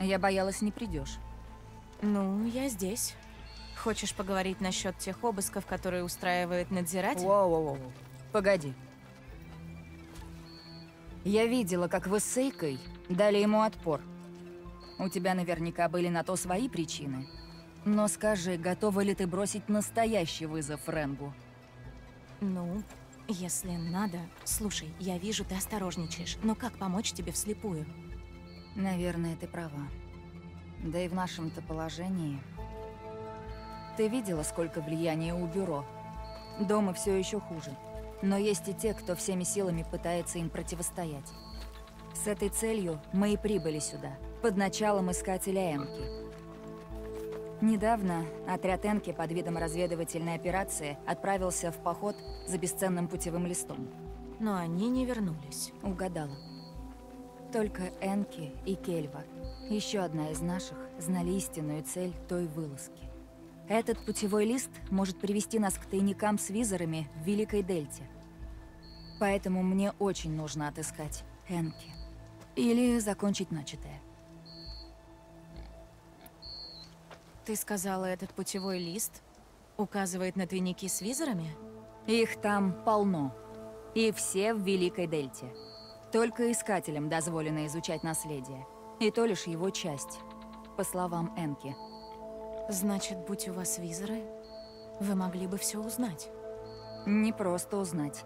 Я боялась, не придешь. Ну, я здесь. Хочешь поговорить насчет тех обысков, которые устраивает надзиратель? Воу-воу-воу. Погоди. Я видела, как вы с Сейкой дали ему отпор. У тебя наверняка были на то свои причины. Но скажи, готова ли ты бросить настоящий вызов Ренгу? Ну, если надо... Слушай, я вижу, ты осторожничаешь, но как помочь тебе вслепую? Наверное, ты права. Да и в нашем-то положении... Ты видела, сколько влияния у бюро? Дома все еще хуже. Но есть и те, кто всеми силами пытается им противостоять. С этой целью мы и прибыли сюда, под началом искателя Энки. Недавно отряд Энки под видом разведывательной операции отправился в поход за бесценным путевым листом. Но они не вернулись. Угадала. Только Энки и Кельва, еще одна из наших, знали истинную цель той вылазки. Этот путевой лист может привести нас к тайникам с визорами в Великой Дельте. Поэтому мне очень нужно отыскать Энки. Или закончить начатое. Ты сказала, этот путевой лист указывает на тайники с визорами? Их там полно. И все в Великой Дельте. Только искателям дозволено изучать наследие. И то лишь его часть, по словам Энки. Значит, будь у вас визоры, вы могли бы все узнать. Не просто узнать.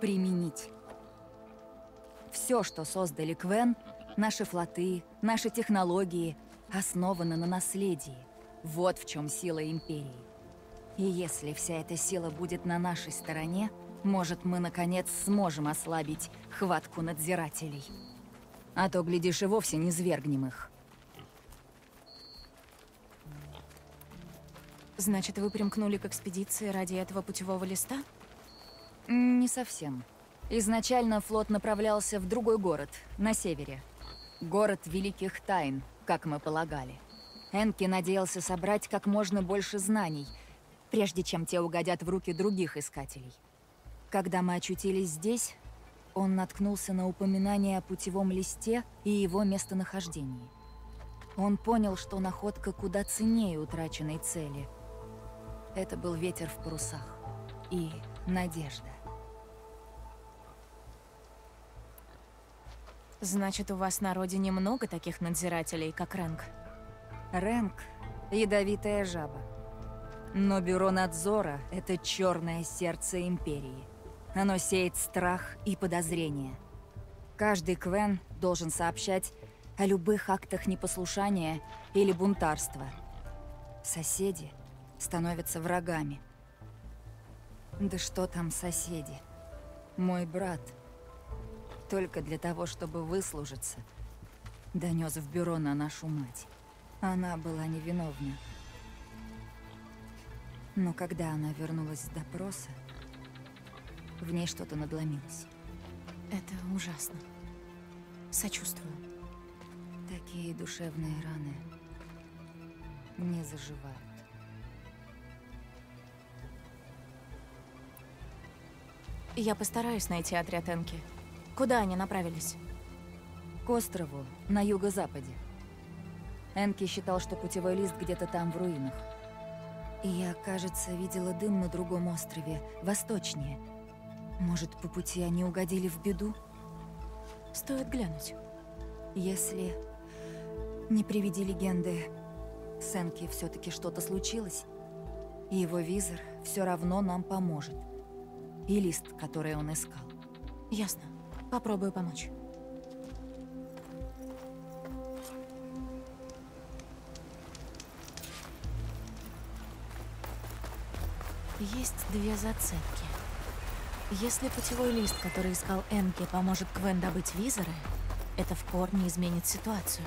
Применить. Все, что создали Квен, наши флоты, наши технологии, основано на наследии. Вот в чем сила Империи. И если вся эта сила будет на нашей стороне, может, мы, наконец, сможем ослабить хватку надзирателей. А то, глядишь, и вовсе не свергнем их. Значит, вы примкнули к экспедиции ради этого путевого листа? Не совсем. Изначально флот направлялся в другой город, на севере. Город Великих Тайн, как мы полагали. Энки надеялся собрать как можно больше знаний, прежде чем те угодят в руки других искателей. Когда мы очутились здесь, он наткнулся на упоминание о путевом листе и его местонахождении. Он понял, что находка куда ценнее утраченной цели. Это был ветер в парусах и надежда. Значит, у вас на родине много таких надзирателей, как Рэнк? Рэнк — ядовитая жаба. Но Бюро надзора — это черное сердце Империи. Оно сеет страх и подозрение. Каждый Квен должен сообщать о любых актах непослушания или бунтарства. Соседи становятся врагами. Да что там соседи? Мой брат только для того, чтобы выслужиться, донес в бюро на нашу мать. Она была невиновна. Но когда она вернулась с допроса, в ней что-то надломилось. Это ужасно. Сочувствую. Такие душевные раны не заживают. Я постараюсь найти отряд Энки. Куда они направились? К острову, на юго-западе. Энки считал, что путевой лист где-то там, в руинах. И я, кажется, видела дым на другом острове, восточнее. Может, по пути они угодили в беду? Стоит глянуть. Если, не приведи легенды, с Энки все-таки что-то случилось, и его визор все равно нам поможет. И лист, который он искал. Ясно. Попробую помочь. Есть две зацепки. Если путевой лист, который искал Энки, поможет Квен добыть визоры, это в корне изменит ситуацию.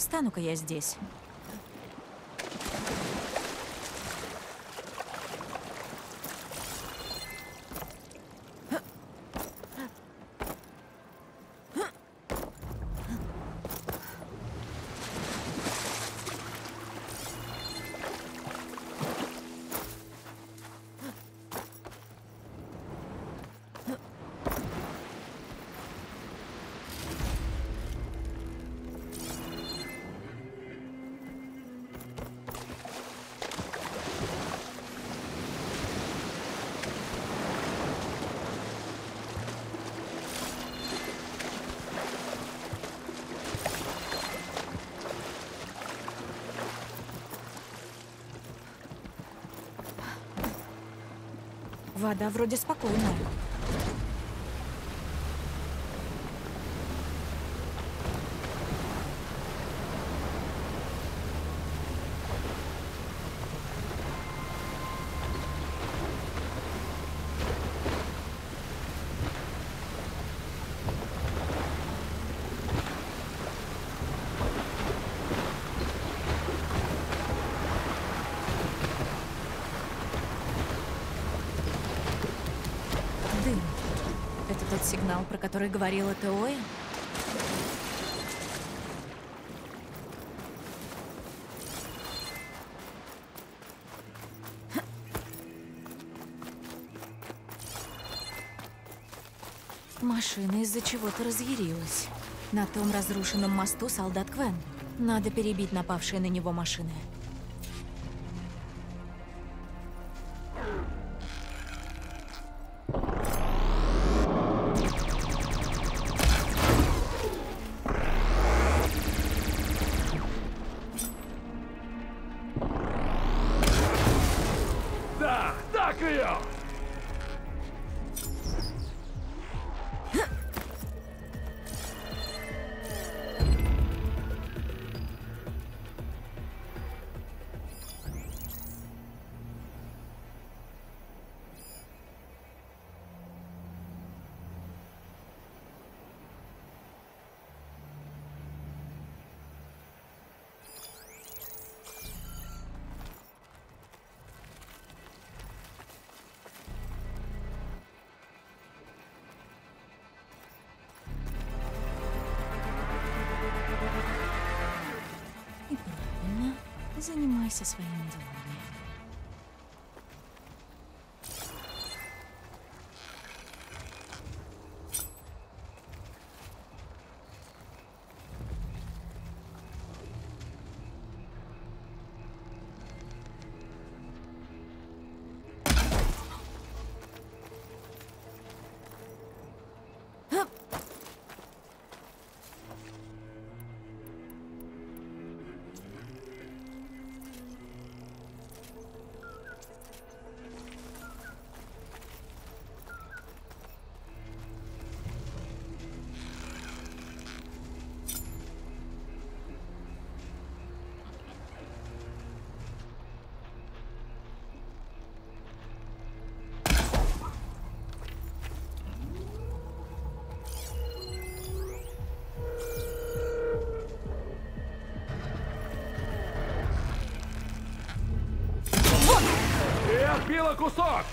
Встану-ка я здесь. Вода вроде спокойная. Дым. Это тот сигнал, про который говорила Теоя? Машина из-за чего-то разъярилась. На том разрушенном мосту солдат Квен. Надо перебить напавшие на него машины. Ты отбила кусок!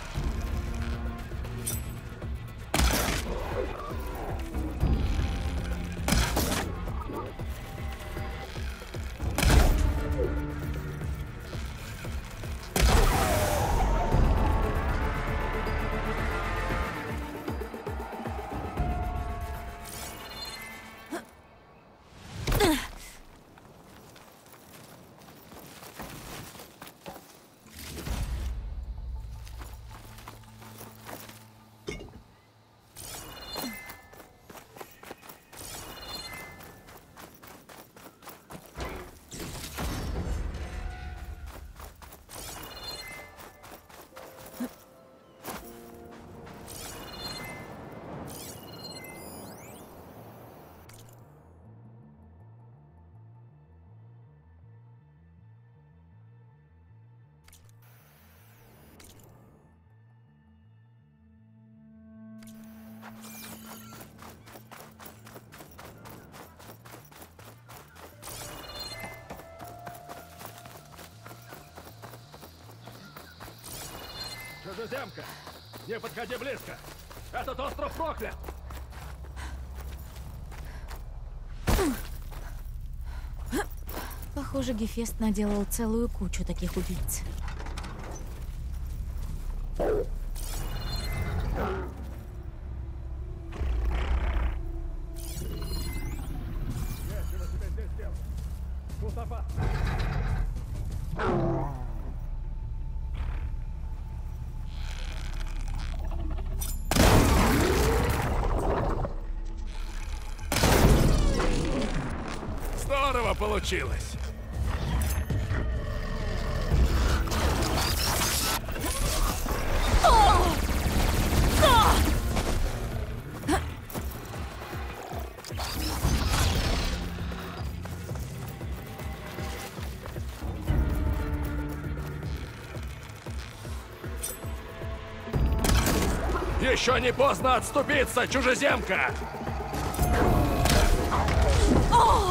Чужеземка! Не подходи близко! Этот остров проклят! Похоже, Гефест наделал целую кучу таких убийц. Получилось! Еще не поздно отступиться, чужеземка! Железо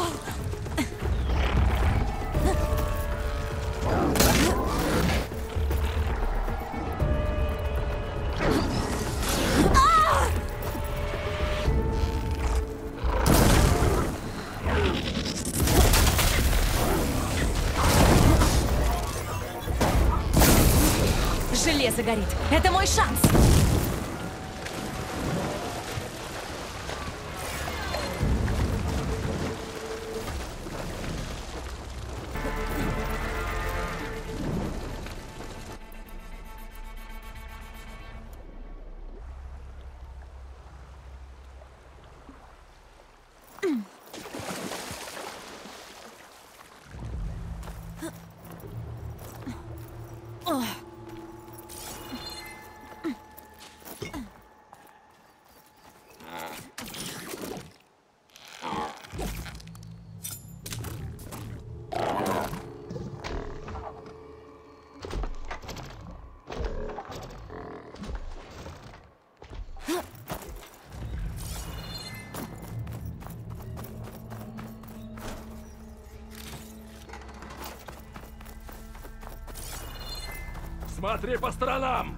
Смотри по сторонам!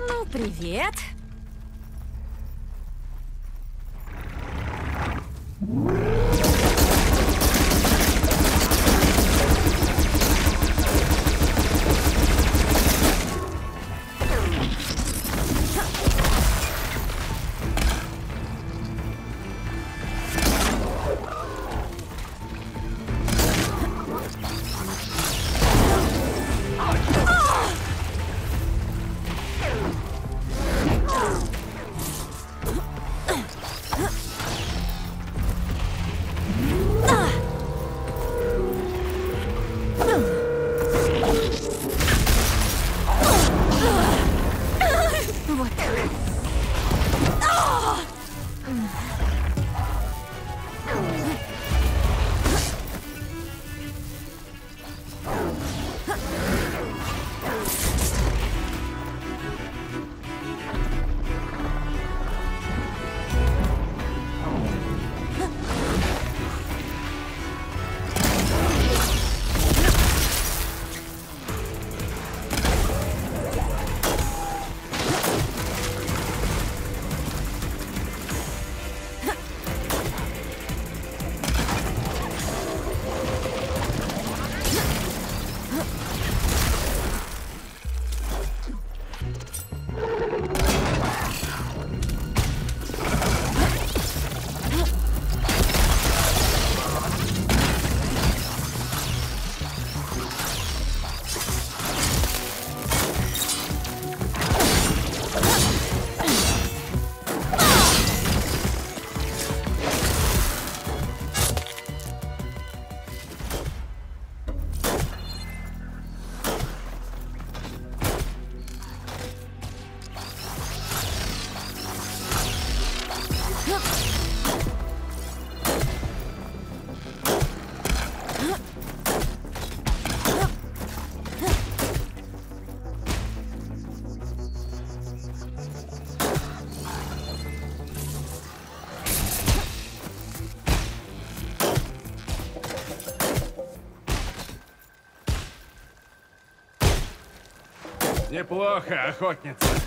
Ну, привет. Неплохо, охотница.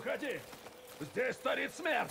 Уходи! Здесь царит смерть!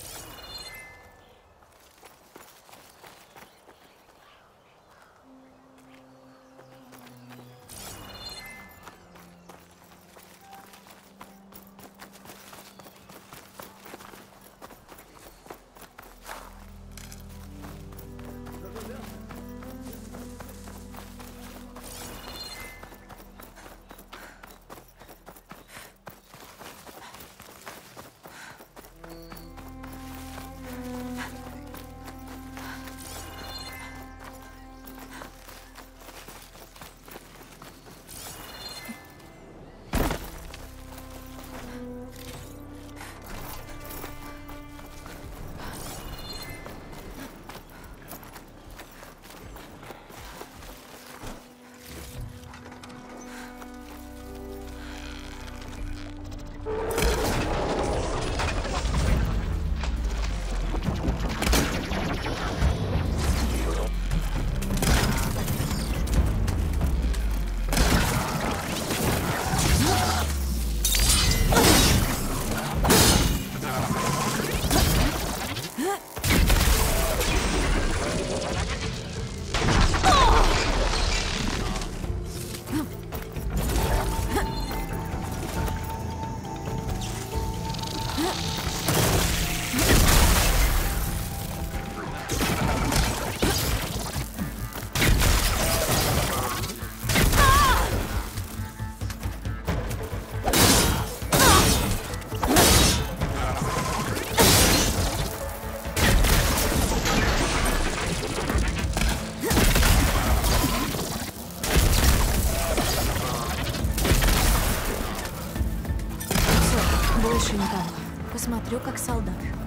Saldar.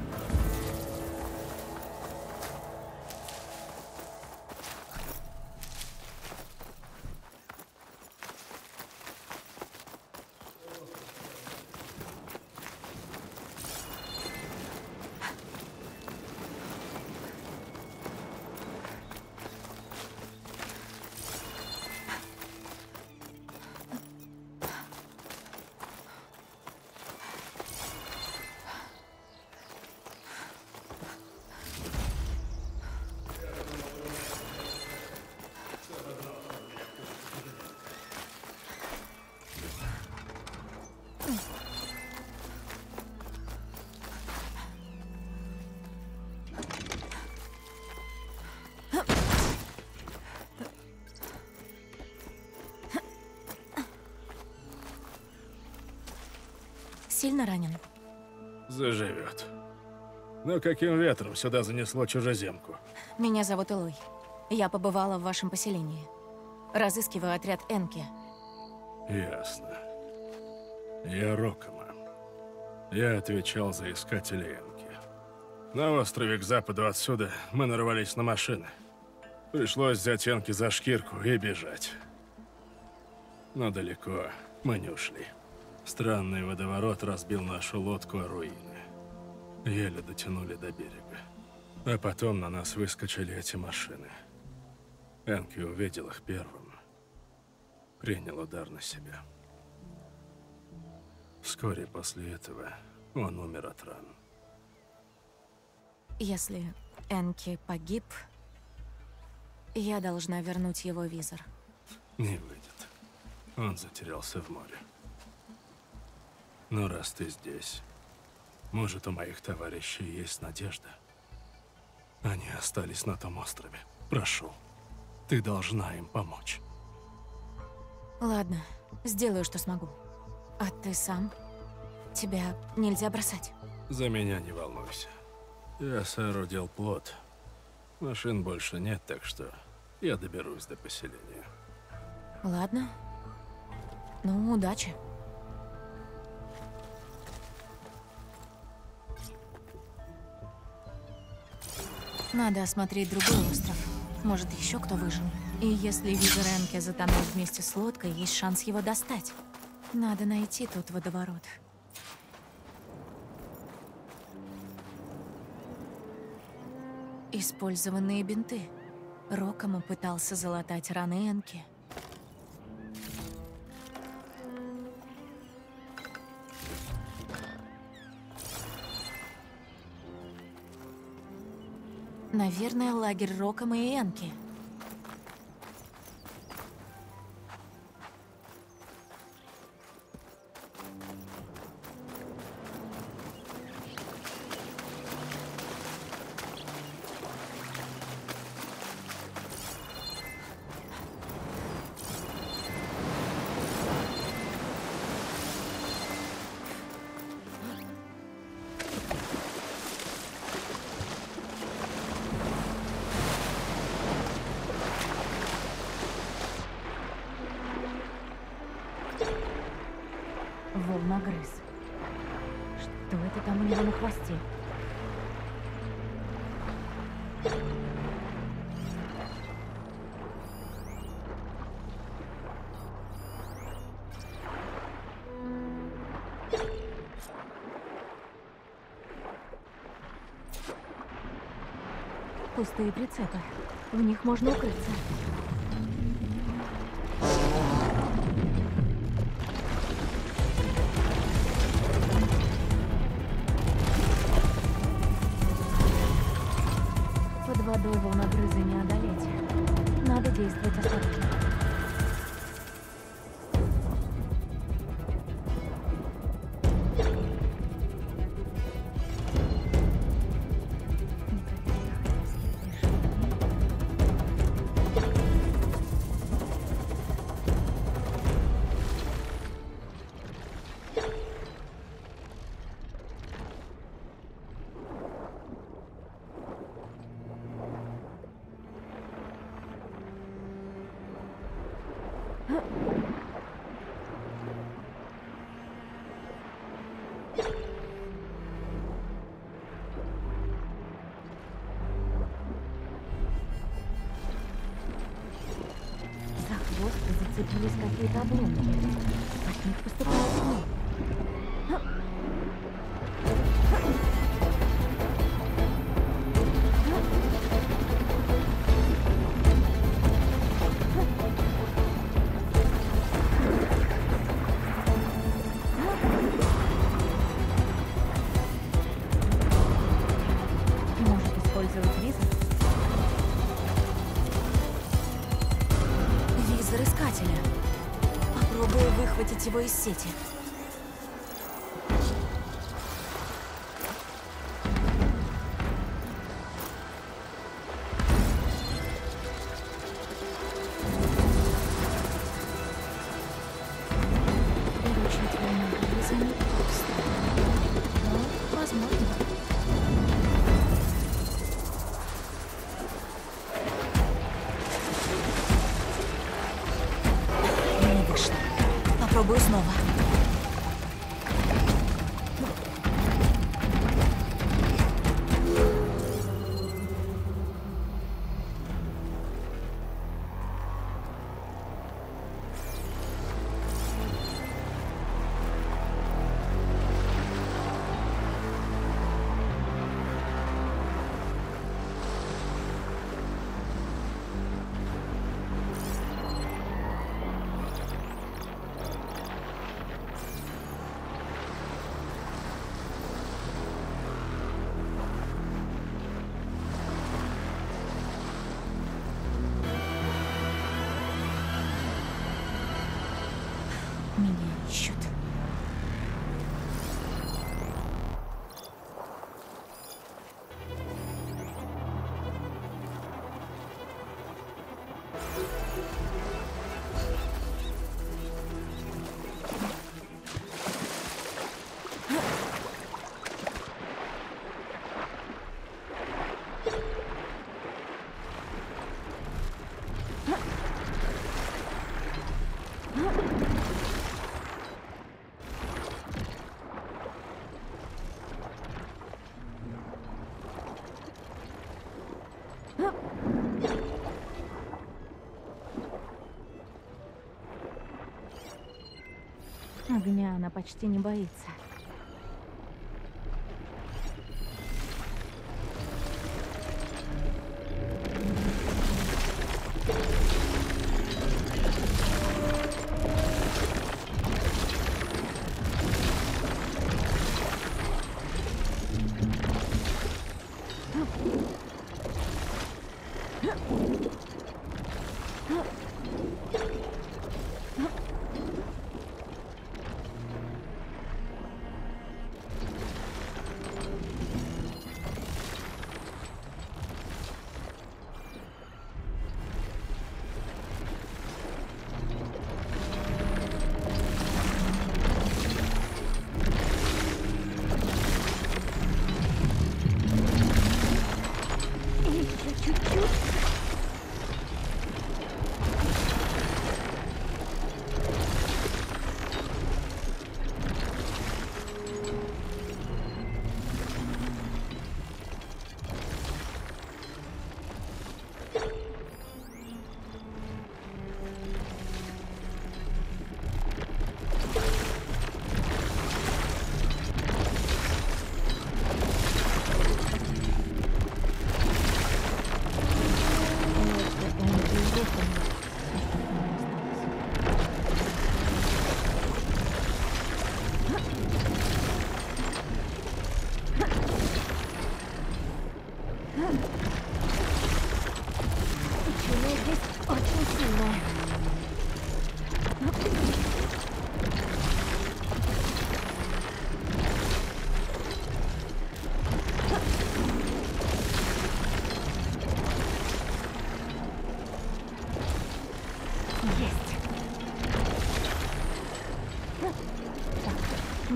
Сильно ранен? Заживет. Но каким ветром сюда занесло чужеземку? Меня зовут Элой. Я побывала в вашем поселении. Разыскиваю отряд Энки. Ясно. Я Рокома. Я отвечал за искателей Энки. На острове к западу отсюда мы нарвались на машины. Пришлось взять Энки за шкирку и бежать. Но далеко мы не ушли. Странный водоворот разбил нашу лодку о руины. Еле дотянули до берега. А потом на нас выскочили эти машины. Энки увидел их первым. Принял удар на себя. Вскоре после этого он умер от ран. Если Энки погиб, я должна вернуть его визор. Не выйдет. Он затерялся в море. Но раз ты здесь, может, у моих товарищей есть надежда. Они остались на том острове. Прошу, ты должна им помочь. Ладно, сделаю, что смогу. А ты сам? Тебя нельзя бросать. За меня не волнуйся. Я соорудил плод. Машин больше нет, так что я доберусь до поселения. Ладно. Ну, удачи. Надо осмотреть другой остров. Может, еще кто выжил. И если Визер Энке затонул вместе с лодкой, есть шанс его достать. Надо найти тот водоворот. Использованные бинты. Рокома пытался залатать раны Энки. Наверное, лагерь Рокома и Энки. Него на хвосте? Пустые прицепы. В них можно укрыться. Его из сети. Она почти не боится.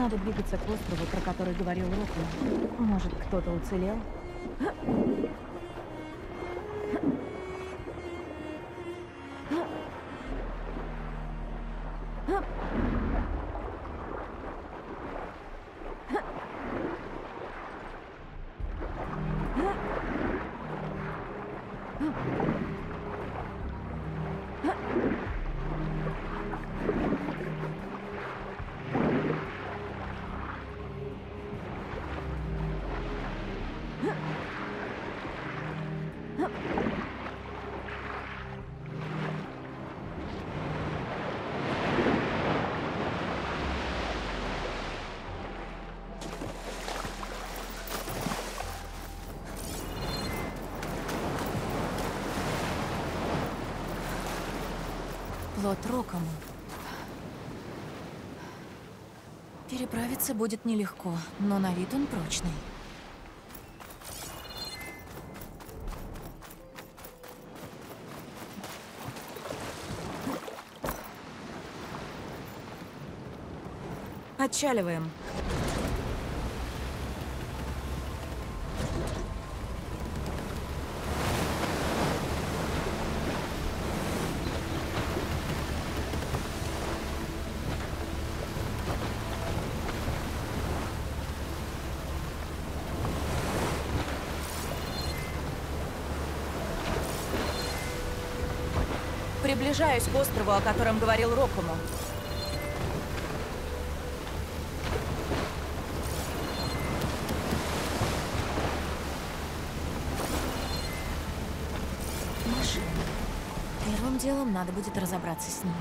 Надо двигаться к острову, про который говорил Рокли. Может, кто-то уцелел? Переправиться будет нелегко, но на вид он прочный. Отчаливаем. Приближаюсь к острову, о котором говорил Рокому. Машина. Первым делом надо будет разобраться с ними.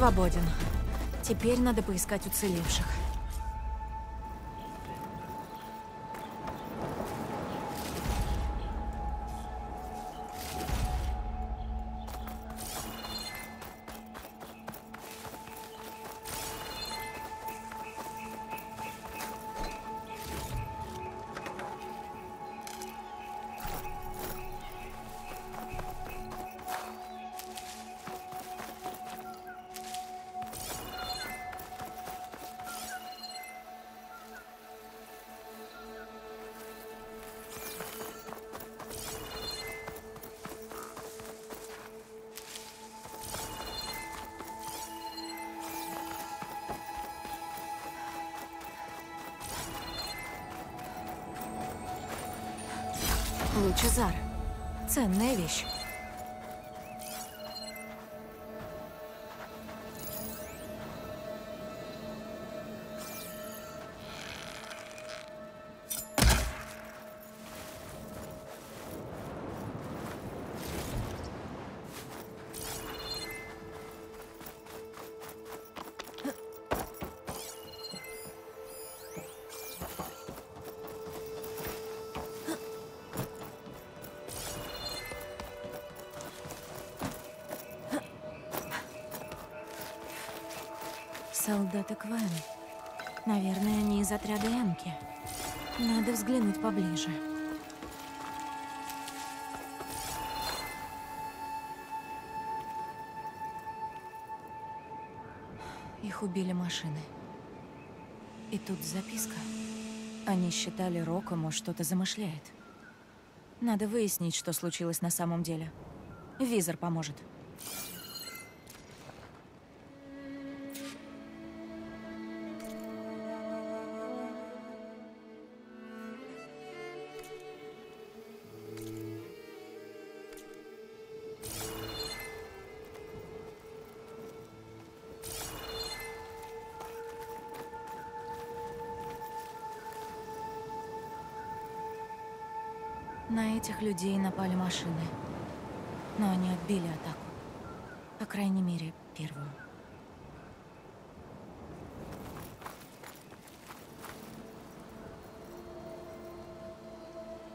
Свободен. Теперь надо поискать уцелевших. Лучезар. Ценная вещь. Квен. Наверное, они из отряда Энки. Надо взглянуть поближе. Их убили машины. И тут записка. Они считали Рокому что-то замышляет. Надо выяснить, что случилось на самом деле. Визор поможет. Этих людей напали машины. Но они отбили атаку. По крайней мере, первую.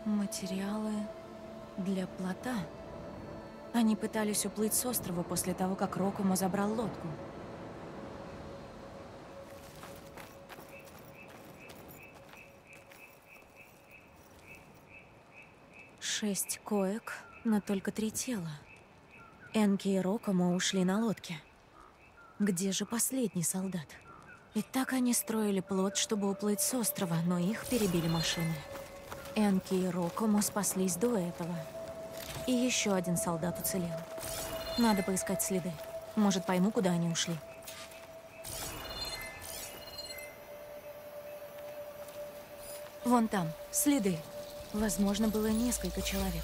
Материалы для плота. Они пытались уплыть с острова после того, как Рокумо забрал лодку. Шесть коек, но только три тела. Энки и Рокомо ушли на лодке. Где же последний солдат? И так они строили плот, чтобы уплыть с острова, но их перебили машины. Энки и Рокомо спаслись до этого. И еще один солдат уцелел. Надо поискать следы. Может, пойму, куда они ушли. Вон там, следы. Возможно, было несколько человек.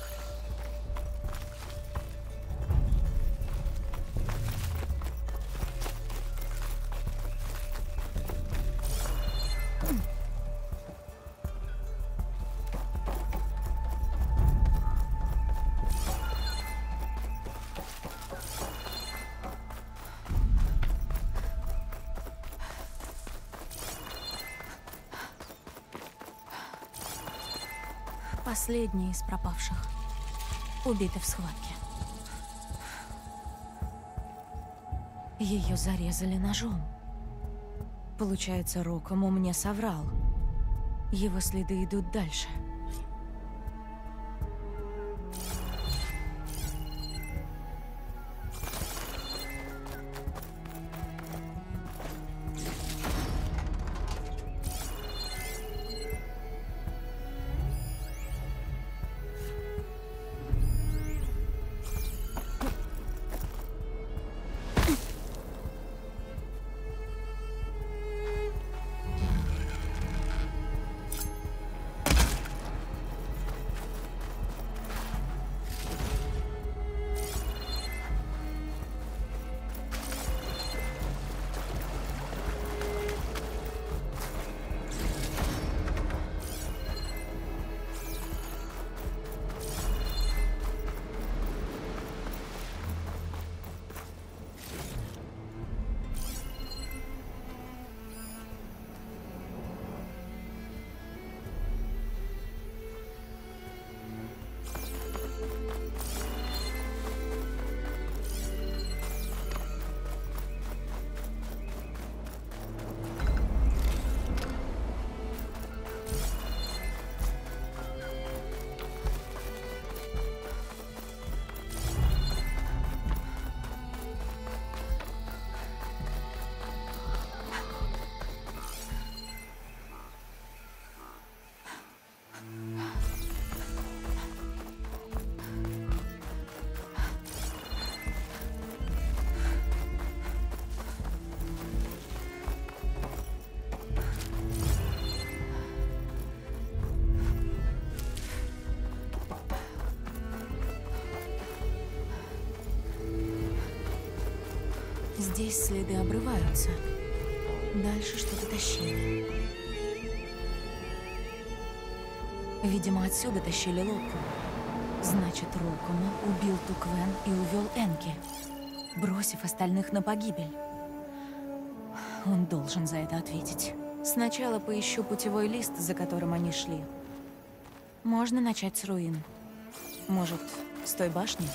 Последний из пропавших. Убита в схватке. Ее зарезали ножом. Получается, Рокому мне соврал. Его следы идут дальше. Здесь следы обрываются. Дальше что-то тащили. Видимо, отсюда тащили лодку. Значит, Рокома убил Туквен и увел Энки, бросив остальных на погибель. Он должен за это ответить. Сначала поищу путевой лист, за которым они шли. Можно начать с руин. Может, с той башни?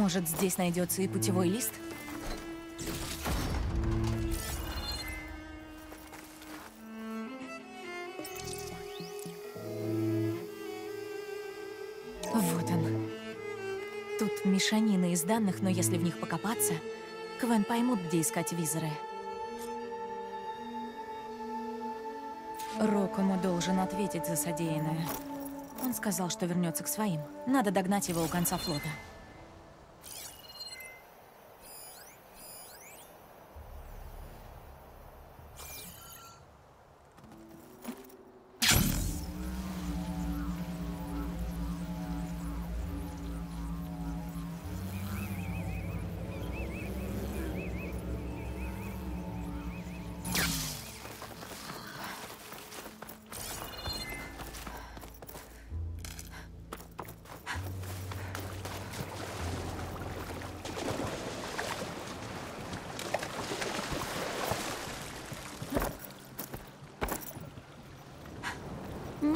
Может, здесь найдется и путевой лист? Вот он. Тут мешанина из данных, но если в них покопаться, Квен поймут, где искать визоры. Рокому должен ответить за содеянное. Он сказал, что вернется к своим. Надо догнать его у конца флота.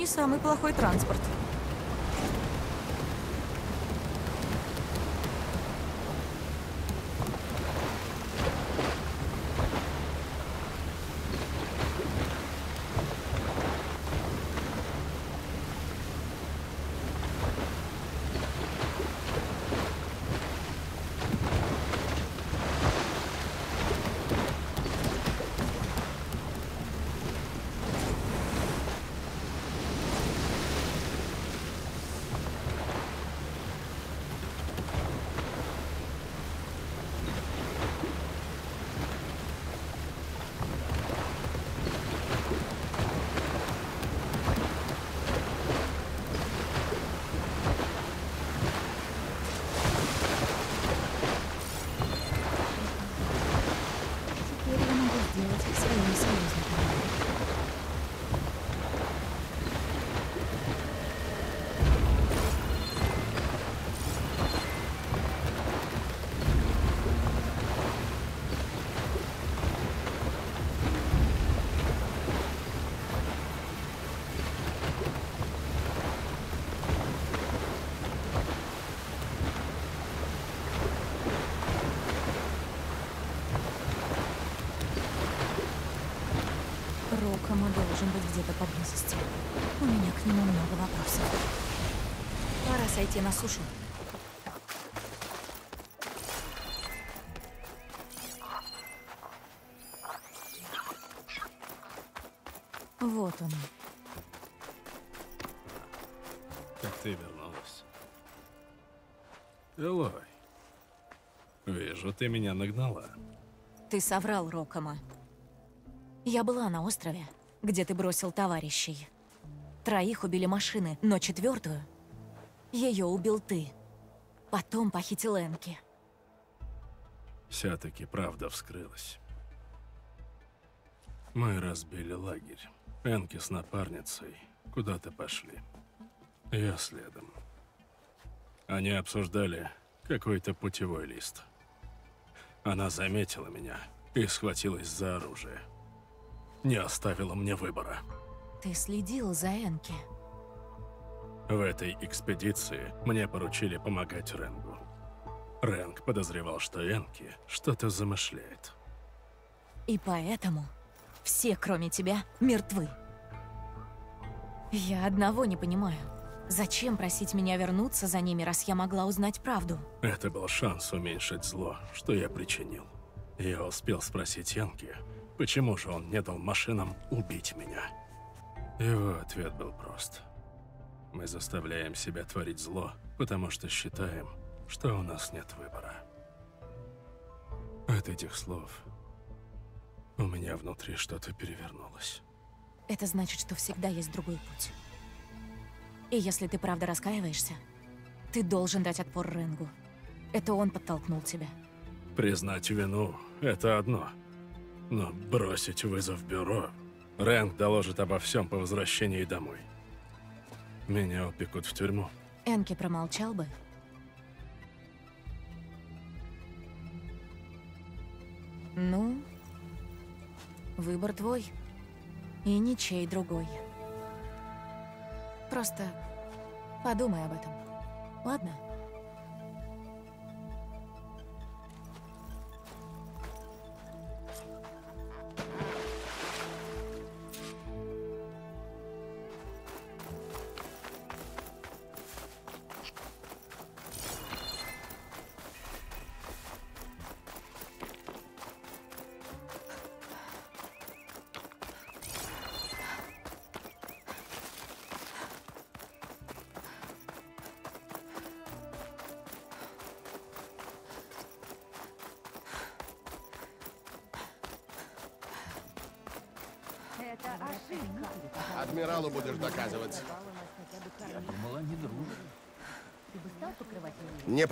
Не самый плохой транспорт. Теперь я могу сделать их своими союзниками. Рокома должен быть где-то поблизости. У меня к нему много вопросов. Пора сойти на сушу. Вот он. Как ты вернулась? Элой, вижу, ты меня нагнала. Ты соврал, Рокома. Я была на острове, где ты бросил товарищей. Троих убили машины, но четвертую ее убил ты. Потом похитил Энки. Все-таки правда вскрылась. Мы разбили лагерь. Энки с напарницей куда-то пошли. Я следом. Они обсуждали какой-то путевой лист. Она заметила меня и схватилась за оружие. Не оставила мне выбора. Ты следил за Энки. В этой экспедиции мне поручили помогать Ренгу. Ренг подозревал, что Энки что-то замышляет. И поэтому все, кроме тебя, мертвы. Я одного не понимаю. Зачем просить меня вернуться за ними, раз я могла узнать правду? Это был шанс уменьшить зло, что я причинил. Я успел спросить Янки, почему же он не дал машинам убить меня. Его ответ был прост. Мы заставляем себя творить зло, потому что считаем, что у нас нет выбора. От этих слов у меня внутри что-то перевернулось. Это значит, что всегда есть другой путь. И если ты правда раскаиваешься, ты должен дать отпор Ренгу. Это он подтолкнул тебя. Признать вину — это одно. Но бросить вызов бюро... Рэнг доложит обо всем по возвращении домой. Меня упекут в тюрьму. Энки промолчал бы. Ну, выбор твой. И ничей другой. Просто подумай об этом. Ладно?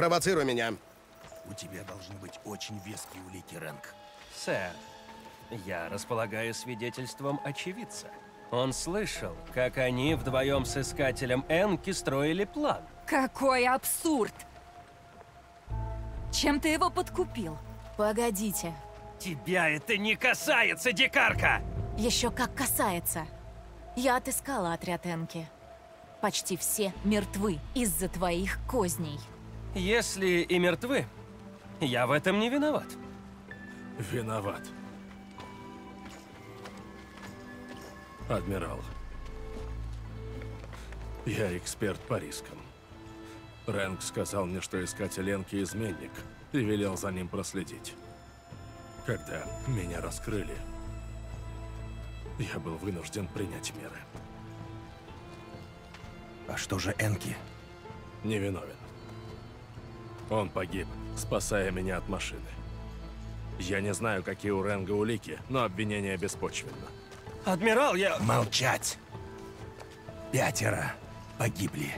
Провоцируй меня. У тебя должны быть очень веские улики, Рэнк. Сэр, я располагаю свидетельством очевидца. Он слышал, как они вдвоем с искателем Энки строили план. Какой абсурд! Чем ты его подкупил? Погодите. Тебя это не касается, дикарка! Еще как касается. Я отыскала отряд Энки. Почти все мертвы из-за твоих козней. Если и мертвы, я в этом не виноват. Виноват. Адмирал. Я эксперт по рискам. Рэнк сказал мне, что искатель Ленки изменник, и велел за ним проследить. Когда меня раскрыли, я был вынужден принять меры. А что же Энки? Невиновен. Он погиб, спасая меня от машины. Я не знаю, какие у Ренга улики, но обвинение беспочвенно. Адмирал, я... Молчать! Пятеро погибли.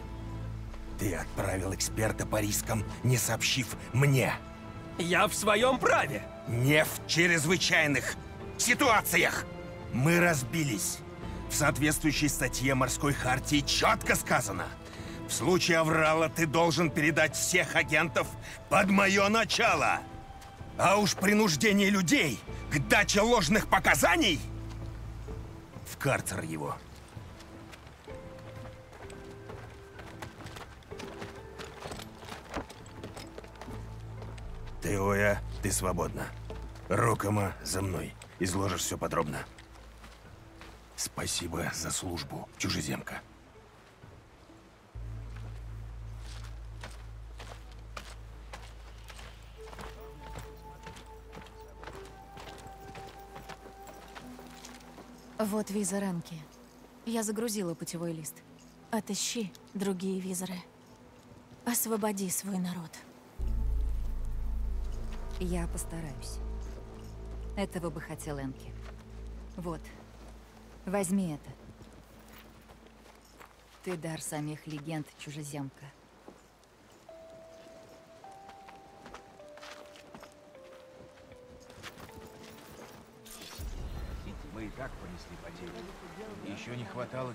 Ты отправил эксперта по рискам, не сообщив мне. Я в своем праве! Не в чрезвычайных ситуациях! Мы разбились. В соответствующей статье морской хартии четко сказано. Случае аврала ты должен передать всех агентов под мое начало. А уж принуждение людей к даче ложных показаний... В карцер его. Теоя, ты свободна. Рокома, за мной. Изложишь все подробно. Спасибо за службу, чужеземка. Вот виза Ренки. Я загрузила путевой лист. Отыщи другие визоры. Освободи свой народ. Я постараюсь. Этого бы хотел Энки. Вот. Возьми это. Ты дар самих легенд, чужеземка. Понесли потери. Еще не хватало...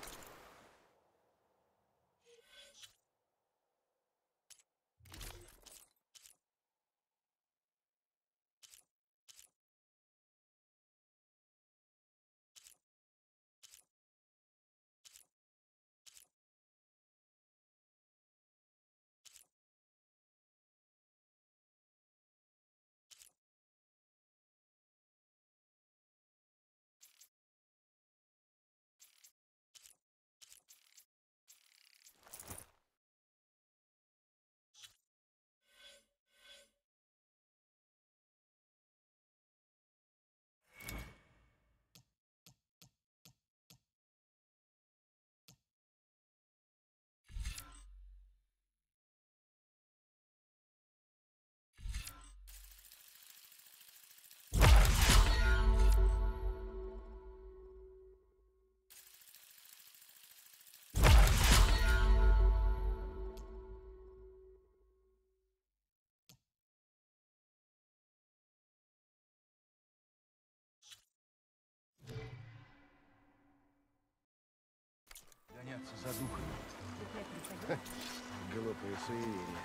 Гоняться за духами. Глупые суеверия.